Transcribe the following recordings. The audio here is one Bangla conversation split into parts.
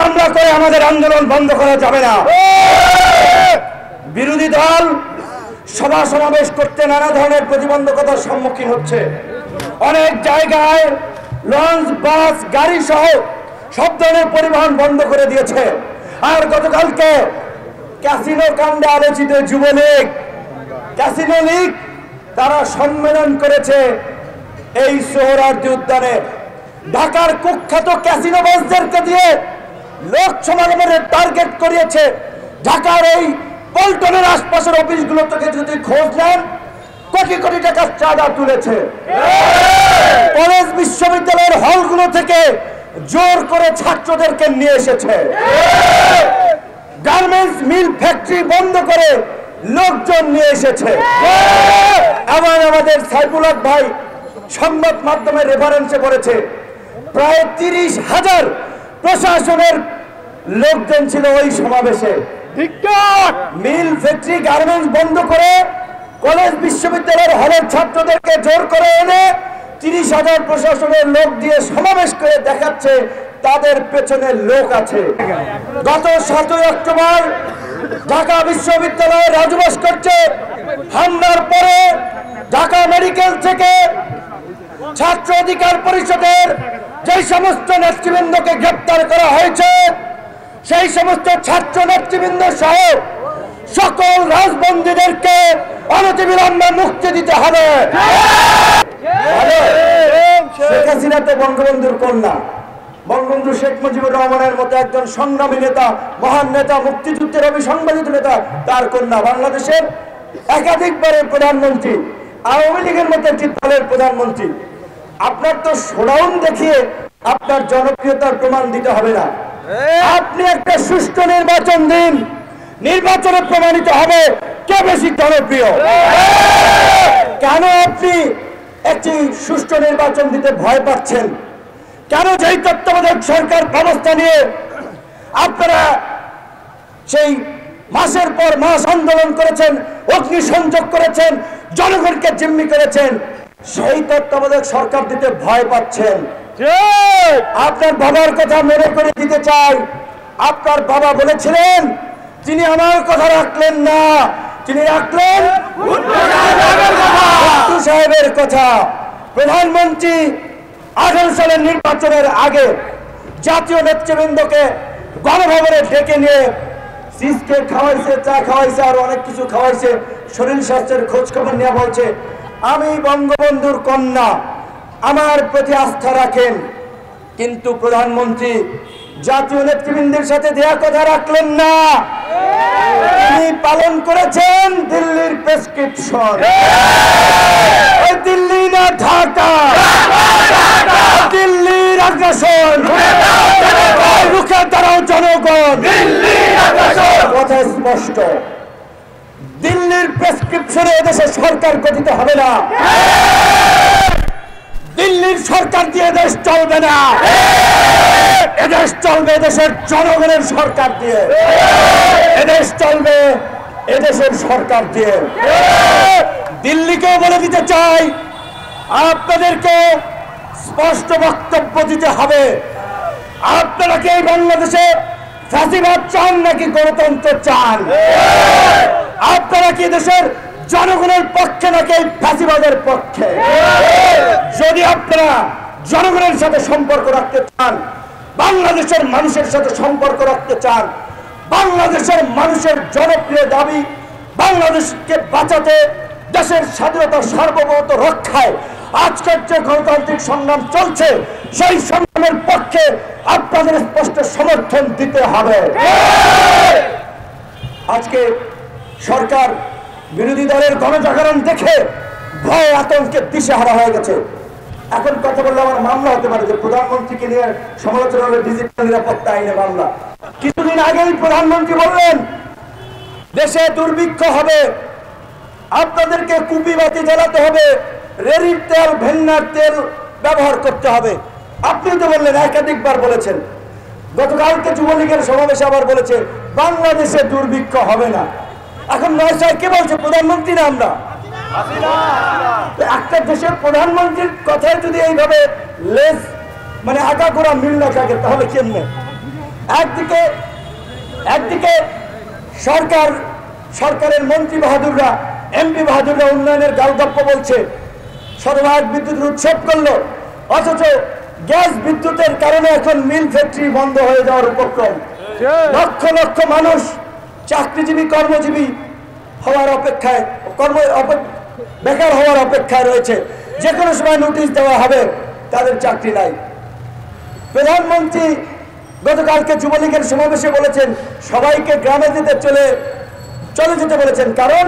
মামলা করে আমাদের আন্দোলন বন্ধ করা যাবে না। বিরোধী দল সভা সমাবেশ করতে নানা ধরনের প্রতিবন্ধকতার সম্মুখীন হচ্ছে। অনেক জায়গায় লঞ্চ, বাস, গাড়ি সহ সব ধরনের পরিবহন বন্ধ করে দিয়েছে। আর গতকালকে ক্যাসিনো কাণ্ডে আলোচিত যুবলীগ, ক্যাসিনো লীগ তারা সম্মেলন করেছে এই সোহরার্দি উদ্যানে। ঢাকার কুখ্যাত ক্যাসিনো বাসদেরকে দিয়ে লোক সমাগমের টার্গেট করিয়েছে। ঢাকার এই পল্টনের আশপাশের অফিসগুলো থেকে যদি খোঁজ নেন, কোটি কোটি টাকার চাঁদা তুলেছে। কলেজ বিশ্ববিদ্যালয়ের হলগুলো থেকে জোর করে ছাত্রদেরকে নিয়ে এসেছে। গার্মেন্টস মিল ফ্যাক্টরি বন্ধ করে লোকজন নিয়ে এসেছে। আবার আমাদের সাইফুল ভাই সংবাদ মাধ্যমে রেফারেন্সে করেছে প্রায় তিরিশ হাজার প্রশাসনের লোকজন ছিল ওই সমাবেশে। মিল ফ্যাক্টরি গার্মেন্টস বন্ধ করে কলেজ বিশ্ববিদ্যালয়ের হলের ছাত্রদেরকে জোর করে এনে তিরিশ হাজার প্রশাসনের লোক দিয়ে সমাবেশ করে দেখাচ্ছে তাদের পেছনে লোক আছে। গত সাতই অক্টোবর ঢাকা বিশ্ববিদ্যালয়ে রাজবাস করছে। হামলার পরে ঢাকা মেডিকেল থেকে ছাত্র অধিকার পরিষদের যে সমস্ত নেতৃবৃন্দকে গ্রেপ্তার করা হয়েছে সেই সমস্ত ছাত্র নেতৃবৃন্দ সহ সকল রাজবন্দীদেরকে অনতিবিলম্বে মুক্তি দিতে হবে। শেখ হাসিনা তো বঙ্গবন্ধুর কন্যা। বঙ্গবন্ধু শেখ মুজিবুর রহমানের মতো একজন সংগ্রামী নেতা মহান নেতা মুক্তিযুদ্ধের অবিসংবাদিত নেতা তার কন্যা বাংলাদেশের একাধিকবারের প্রধানমন্ত্রী আওয়ামী লীগের মতো একটি দলের প্রধানমন্ত্রী। আপনার তো শোডাউন দেখিয়ে আপনার জনপ্রিয়তার প্রমাণ দিতে হবে না। আপনি একটা সুষ্ঠু নির্বাচন দিন। নির্বাচনে প্রমাণিত হবে কে বেশি জনপ্রিয়। কেন আপনি একটি সুষ্ঠু নির্বাচন দিতে ভয় পাচ্ছেন? কেন যেই তত্ত্বাবধায়ক সরকার ব্যবস্থা নিয়ে আপনারা সেই মাসের পর মাস আন্দোলন করেছেন অগ্নি সংযোগ করেছেন জনগণকে জিম্মি করেছেন সেই তত্ত্বাবধায়ক সরকার দিতে ভয় পাচ্ছেন। আপনার বাবার কথা মনে করে দিতে চাই। আপনার বাবা বলেছিলেন তিনি আমার কথা রাখলেন না তিনি রাখলেন সাহেবের কথা। প্রধানমন্ত্রী আঠারো সালের নির্বাচনের আগে জাতীয় নেতৃবৃন্দকে গণভবনে ডেকে নিয়ে সিসকে খাওয়াইছে চা খাওয়াইছে আর অনেক কিছু খাওয়াইছে। শরীর স্বাস্থ্যের খোঁজ খবর নেওয়া বলছে আমি বঙ্গবন্ধুর কন্যা আমার প্রতি আস্থা রাখেন। কিন্তু প্রধানমন্ত্রী জাতীয় নেতৃবৃন্দের সাথে দেয়া কথা রাখলেন না। তিনি পালন করেছেন দিল্লির প্রেসক্রিপশন। দিল্লি না ঢাকা। দিল্লির আগ্রাসন রুখে দাঁড়াও জনগণ। কথা স্পষ্ট। দিল্লির প্রেসক্রিপশনে এদেশে সরকার গঠিত হবে না। দিল্লির সরকার দিয়ে দেশ চলবে না। এদেশ চলবে এদেশের জনগণের সরকার দিয়ে। এদেশ চলবে এদেশের সরকার দিয়ে। দিল্লিকেও বলে দিতে চাই, আপনাদেরকে স্পষ্ট বক্তব্য দিতে হবে। আপনারা কি বাংলাদেশে ফাঁসিবাদ চান নাকি গণতন্ত্র চান? আপনারা কি দেশের জনগণের পক্ষে নাকি ফাঁসিবাদের পক্ষে? যদি আপনারা জনগণের সাথে সম্পর্ক রাখতে চান, বাংলাদেশের মানুষের সাথে সম্পর্ক রাখতে চান, বাংলাদেশের মানুষের জনপ্রিয় দাবি বাংলাদেশকে বাঁচাতে দেশের স্বাধীনতা সার্বভৌমত্ব রক্ষায় আজকের যে গণতান্ত্রিক সংগ্রাম চলছে, সেই সংগ্রামের পক্ষে আপনাদের স্পষ্ট সমর্থন দিতে হবে। আজকে সরকার বিরোধী দলের গণজাগরণ দেখে ভয় আতঙ্কে দিশেহারা হয়ে গেছে। এখন কথা বললে আমার মামলা হতে পারে যে প্রধানমন্ত্রীকে নিয়ে সমালোচনা হলে ডিজিটাল নিরাপত্তা আইনে মামলা। কিছুদিন আগেই প্রধানমন্ত্রী বললেন, দেশে দুর্ভিক্ষ হবে, আপনাদেরকে কুপি বাতি জ্বালাতে হবে রেড়ির তেল, ভেন্নার তেল ব্যবহার করতে হবে। আপনি তো বললেন, একাধিকবার বলেছেন। গতকালকে যুবলীগের সমাবেশে আবার বলেছে, বাংলাদেশে দুর্ভিক্ষ হবে না। এখন নয় কে বলছে, প্রধানমন্ত্রী না আমরা? একটা দেশের প্রধানমন্ত্রীর কথায় যদি এইভাবে লেস মানে আগা গোড়া মিল না থাকে, তাহলে কেমনে? একদিকে একদিকে সরকার, সরকারের মন্ত্রী বাহাদুররা, এমপি বাহাদুররা উন্নয়নের গালগপ্প বলছে শতভাগ বিদ্যুৎ উৎসব করল। অথচ গ্যাস বিদ্যুতের কারণে এখন মিল ফ্যাক্টরি বন্ধ হয়ে যাওয়ার উপক্রম। লক্ষ লক্ষ মানুষ চাকরিজীবী কর্মজীবী হওয়ার অপেক্ষায় কর্ম বেকার হওয়ার অপেক্ষায় রয়েছে। যে কোনো সময় নোটিশ দেওয়া হবে তাদের চাকরি নাই। প্রধানমন্ত্রী গতকালকে যুবলীগের সমাবেশে বলেছেন সবাইকে গ্রামে দিতে চলে চলে যেতে বলেছেন। কারণ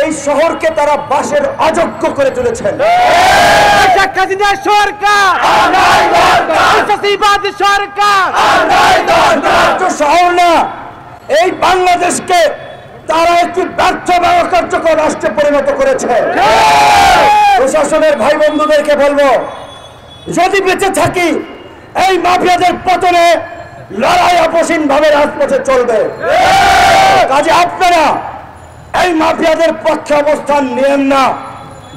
এই শহরকে তারা বাসের অযোগ্য করে তুলেছেন। সরকার। শহর না এই বাংলাদেশকে তারা একটি ব্যর্থ বা অকার্যকর রাষ্ট্রে পরিণত করেছে। প্রশাসনের ভাই বন্ধুদেরকে বলব যদি বেঁচে থাকি এই মাফিয়াদের পতনে লড়াই অপসীন ভাবে রাজপথে চলবে। কাজে আপনারা এই মাফিয়াদের পক্ষে অবস্থান নেন না।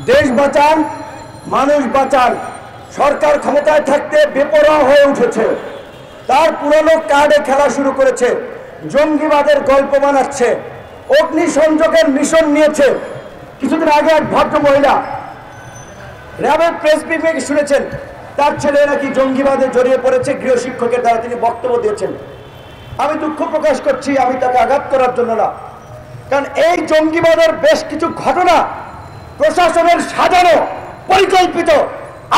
দেশ বাঁচান, মানুষ বাঁচান। সরকার ক্ষমতায় থাকতে বেপরোয়া হয়ে উঠেছে। তার পুরনো কার্ডে খেলা শুরু করেছে। জঙ্গিবাদের গল্প বানাচ্ছে। অগ্নি সংযোগের মিশন নিয়েছে। কিছুদিন আগে এক ভদ্র মহিলা র্যাবের প্রেস ব্রিফিং শুনেছেন, তার ছেলে নাকি জঙ্গিবাদে জড়িয়ে পড়েছে গৃহ শিক্ষকের দ্বারা তিনি বক্তব্য দিয়েছেন। আমি দুঃখ প্রকাশ করছি, আমি তাকে আঘাত করার জন্য না। কারণ এই জঙ্গিবাদের বেশ কিছু ঘটনা প্রশাসনের সাজানো পরিকল্পিত।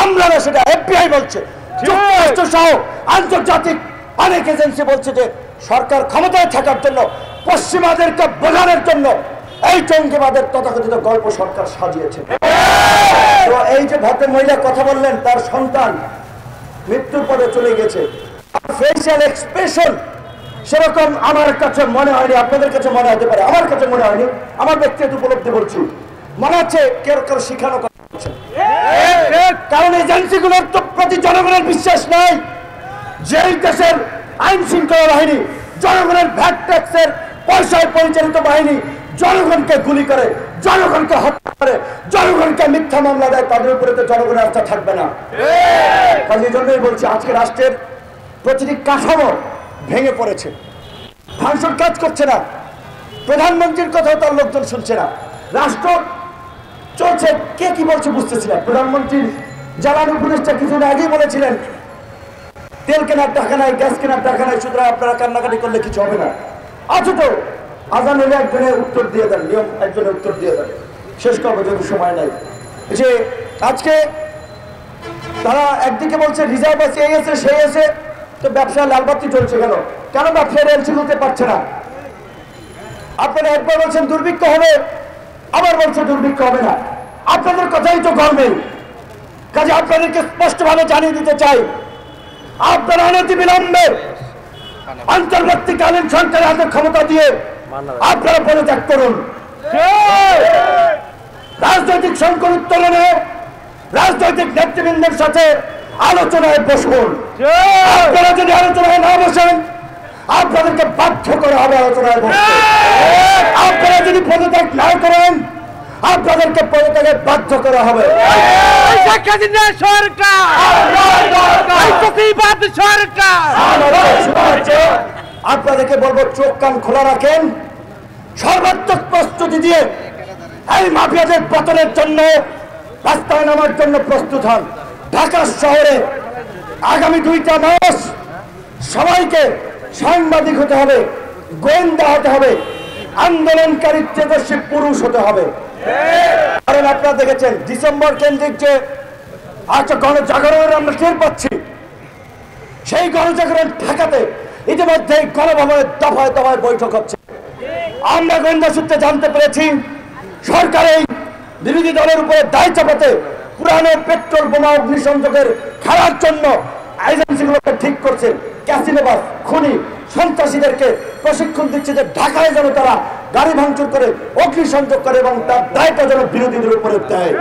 আমরা না সেটা এফবিআই বলছে। যুক্তরাষ্ট্র সহ আন্তর্জাতিক অনেক এজেন্সি বলছে যে সরকার ক্ষমতায় থাকার জন্য পশ্চিমাদেরকে বোঝানোর জন্য এই জঙ্গিবাদের তথাকথিত গল্প সরকার সাজিয়েছে। তো এই যে ভদ্র মহিলা কথা বললেন তার সন্তান মৃত্যুর পরে চলে গেছে। ফেসিয়াল এক্সপ্রেশন সেরকম আমার কাছে মনে হয়নি, আপনাদের কাছে মনে হতে পারে, আমার কাছে মনে হয়নি, আমার ব্যক্তিগত উপলব্ধি বলছি মনে হচ্ছে কেউ কেউ শিখানো। কারণ এজেন্সিগুলোর তো প্রতি জনগণের বিশ্বাস নাই, যেই দেশের আইন শৃঙ্খলা বাহিনী জনগণের ভ্যাট ট্যাক্সের পয়সায় পরিচালিত বাহিনী জনগণকে গুলি করে, জনগণকে হত্যা করে, জনগণকে মিথ্যা মামলা দেয়, তাদের উপরে তো জনগণের আস্থা থাকবে না কাজে জন্যই বলছি, আজকে রাষ্ট্রের প্রতিটি কাঠামো ভেঙে পড়েছে। ভাষণ কাজ করছে না। প্রধানমন্ত্রীর কথাও তার লোকজন শুনছে না। রাষ্ট্র চলছে কে কি বলছে বুঝতেছি না। প্রধানমন্ত্রীর জ্বালানি উপদেষ্টা কিছুদিন আগেই বলেছিলেন, তেল কেনার টাকা নাই, গ্যাস কেনার টাকা নাই, সুতরাং আপনারা কান্নাকাটি করলে কিছু হবে না। অথচ আজান হলে একজনের উত্তর দিয়ে দেন, নিয়ম একজনের উত্তর দিয়ে দেন। শেষ করব যদি সময় নাই। যে আজকে তারা একদিকে বলছে, রিজার্ভ আছে, এই আছে, সেই আছে। তো ব্যবসা লালবাতি চলছে কেন? কেন ব্যবসা এলসি হতে পারছে না? আপনারা একবার বলছেন দুর্ভিক্ষ হবে আবার বলছে দুর্ভিক্ষ হবে না। আপনাদের কথাই তো গরমে কাজে আপনাদেরকে স্পষ্টভাবে জানিয়ে দিতে চাই আপনারা অনতি বিলম্বে অন্তর্বর্তীকালীন সরকারের হাতে ক্ষমতা দিয়ে আপনারা পদত্যাগ করুন। রাজনৈতিক সংকট উত্তোলনে রাজনৈতিক নেতৃবৃন্দের সাথে আলোচনায় বসুন। আপনারা যদি আলোচনায় না বসেন আপনাদেরকে বাধ্য করা হবে আলোচনায় বসতে আপনারা যদি পদত্যাগ না করেন আপনাদেরকে পদত্যাগে বাধ্য করা হবে। আপনাদেরকে বলব চোখ কান খোলা রাখেন। সর্বাত্মক প্রস্তুতি দিয়ে এই মাফিয়াদের পতনের জন্য রাস্তায় নামার জন্য প্রস্তুত হন। ঢাকা শহরে আগামী দুইটা মাস সবাইকে সাংবাদিক হতে হবে, গোয়েন্দা হতে হবে, আন্দোলনকারী তেজস্বী পুরুষ হতে হবে। কারণ আপনারা দেখেছেন, ডিসেম্বর কেন্দ্রিক যে আচ্ছা গণজাগরণের আমরা টের পাচ্ছি, সেই গণজাগরণ ঠেকাতে ইতিমধ্যে গণভবনের দফায় দফায় বৈঠক হচ্ছে। আমরা গোয়েন্দা সূত্রে জানতে পেরেছি, সরকার এই বিরোধী দলের উপরে দায় চাপাতে পুরানো পেট্রোল বোমা অগ্নিসংযোগের খেলার জন্য এজেন্সিগুলোকে ঠিক করছে। ক্যাসিনোবাস খুনি সন্ত্রাসীদেরকে প্রশিক্ষণ দিচ্ছে যে ঢাকায় যেন তারা গাড়ি ভাঙচুর করে অগ্নিসংযোগ করে এবং তার দায়টা যেন বিরোধীদের উপরে দেয়।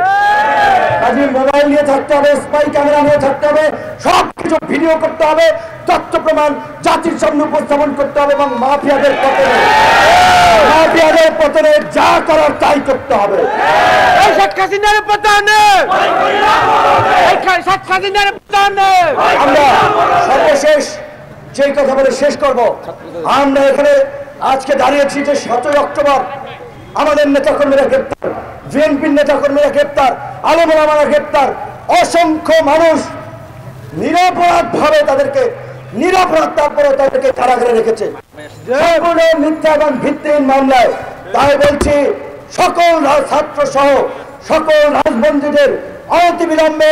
কাজে মোবাইল নিয়ে থাকতে হবে স্পাই ক্যামেরা নিয়ে থাকতে হবে সব কিছু ভিডিও করতে হবে তথ্য প্রমাণ জাতির সামনে উপস্থাপন করতে হবে এবং মাফিয়াদের পতনে। মাফিয়াদের পতনে যা করার তাই করতে হবে। আমরা সর্বশেষ সেই কথা বলে শেষ করব। আমরা এখানে আজকে দাঁড়িয়েছি যে সতেরোই অক্টোবর আমাদের নেতাকর্মীরা গ্রেপ্তার বিএনপির নেতাকর্মীরা গ্রেপ্তার আলমরা গ্রেপ্তার অসংখ্য মানুষ নিরপরাধ ভাবে তাদেরকে নিরপরাধ তারপরে তাদেরকে কারাগারে রেখেছে। সম্পূর্ণ মিথ্যা এবং ভিত্তিহীন মামলায় তাই বলছি সকল ছাত্র সহ সকল রাজবন্দীদের অনতিবিলম্বে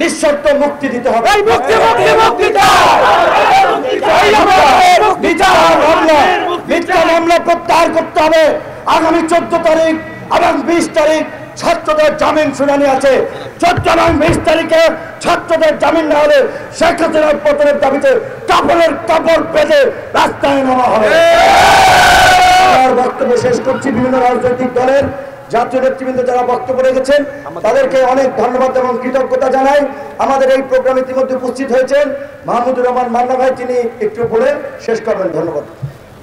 নিঃশর্ত মুক্তি দিতে হবে। বিচার মামলা মিথ্যা মামলা প্রত্যাহার করতে হবে। আগামী চোদ্দ তারিখ এবং বিশ তারিখ ছাত্রদের জামিন শুনানি আছে। চোদ্দ এবং বিশ তারিখে ছাত্রদের জামিন না হলে শেখ হাসিনার পতনের দাবিতে কাপড়ের কাপড় পেতে রাস্তায় নামা হবে। বক্তব্য শেষ করছি। বিভিন্ন রাজনৈতিক দলের জাতীয় নেতৃবৃন্দ যারা বক্তব্য রেখেছেন, তাদেরকে অনেক ধন্যবাদ এবং কৃতজ্ঞতা জানাই। আমাদের এই প্রোগ্রামে ইতিমধ্যে উপস্থিত হয়েছেন মাহমুদুর রহমান মান্না ভাই, তিনি একটু বলে শেষ করবেন। ধন্যবাদ।